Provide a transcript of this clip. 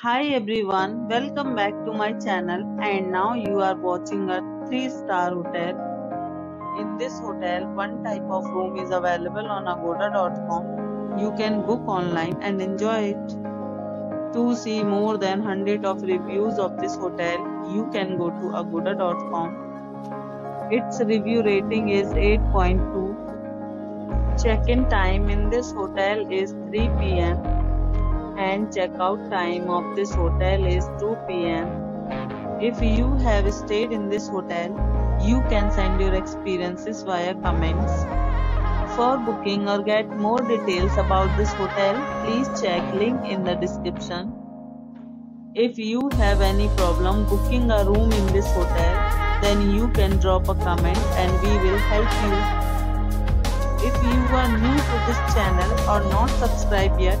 Hi everyone, welcome back to my channel and now you are watching a 3 star hotel. In this hotel, one type of room is available on agoda.com. You can book online and enjoy it. To see more than 100 of reviews of this hotel, you can go to agoda.com. Its review rating is 8.2. Check-in time in this hotel is 3 pm and checkout time of this hotel is 2 pm. If you have stayed in this hotel, you can send your experiences via comments. For booking or get more details about this hotel, please check link in the description. If you have any problem booking a room in this hotel, then you can drop a comment and we will help you. If you are new to this channel or not subscribed yet,